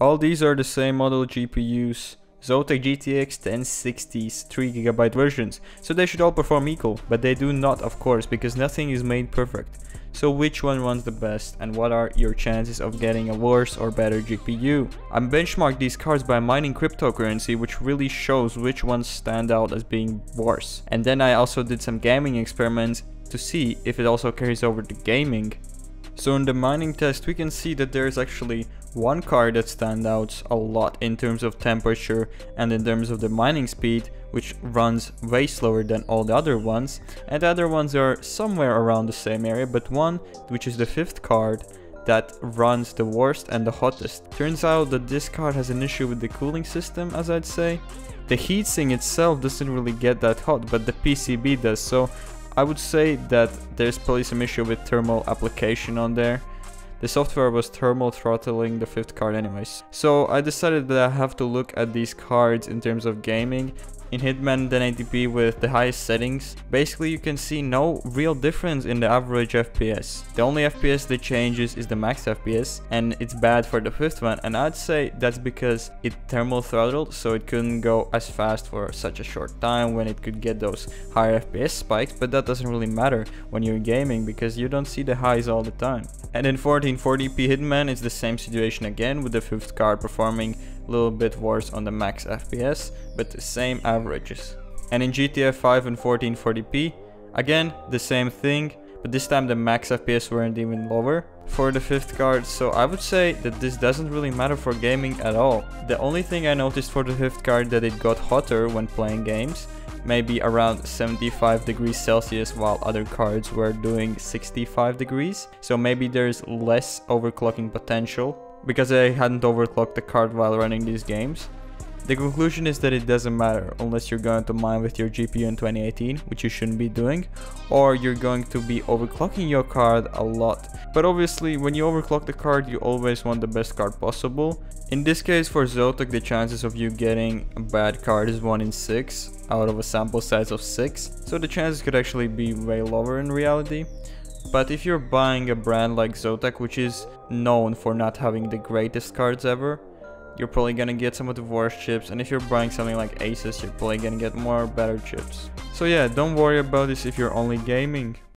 All these are the same model GPUs. Zotac GTX 1060's 3GB versions, so they should all perform equal, but they do not of course because nothing is made perfect. So which one runs the best and what are your chances of getting a worse or better GPU? I benchmarked these cards by mining cryptocurrency which really shows which ones stand out as being worse. And then I also did some gaming experiments to see if it also carries over to gaming. So in the mining test we can see that there is actually one card that stands out a lot in terms of temperature and in terms of the mining speed which runs way slower than all the other ones and the other ones are somewhere around the same area but one which is the fifth card that runs the worst and the hottest. Turns out that this card has an issue with the cooling system as I'd say. The heatsink itself doesn't really get that hot but the PCB does so I would say that there's probably some issue with thermal application on there. The software was thermal throttling the fifth card anyways. So I decided that I have to look at these cards in terms of gaming in Hitman 1080p with the highest settings, basically you can see no real difference in the average FPS. The only FPS that changes is the max FPS and it's bad for the fifth one and I'd say that's because it thermal throttled so it couldn't go as fast for such a short time when it could get those higher FPS spikes but that doesn't really matter when you're gaming because you don't see the highs all the time. And in 1440p Hitman it's the same situation again with the fifth card performing a little bit worse on the max FPS, but the same And in GTA 5 and 1440p, again the same thing, but this time the max FPS weren't even lower for the fifth card, so I would say that this doesn't really matter for gaming at all. The only thing I noticed for the fifth card that it got hotter when playing games, maybe around 75 degrees Celsius while other cards were doing 65 degrees, so maybe there's less overclocking potential because I hadn't overclocked the card while running these games. The conclusion is that it doesn't matter unless you're going to mine with your GPU in 2018, which you shouldn't be doing, or you're going to be overclocking your card a lot. But obviously, when you overclock the card, you always want the best card possible. In this case, for Zotac, the chances of you getting a bad card is 1 in 6 out of a sample size of 6, so the chances could actually be way lower in reality. But if you're buying a brand like Zotac, which is known for not having the greatest cards ever, you're probably gonna get some of the worst chips and if you're buying something like Asus, you're probably gonna get more better chips. So yeah, don't worry about this if you're only gaming.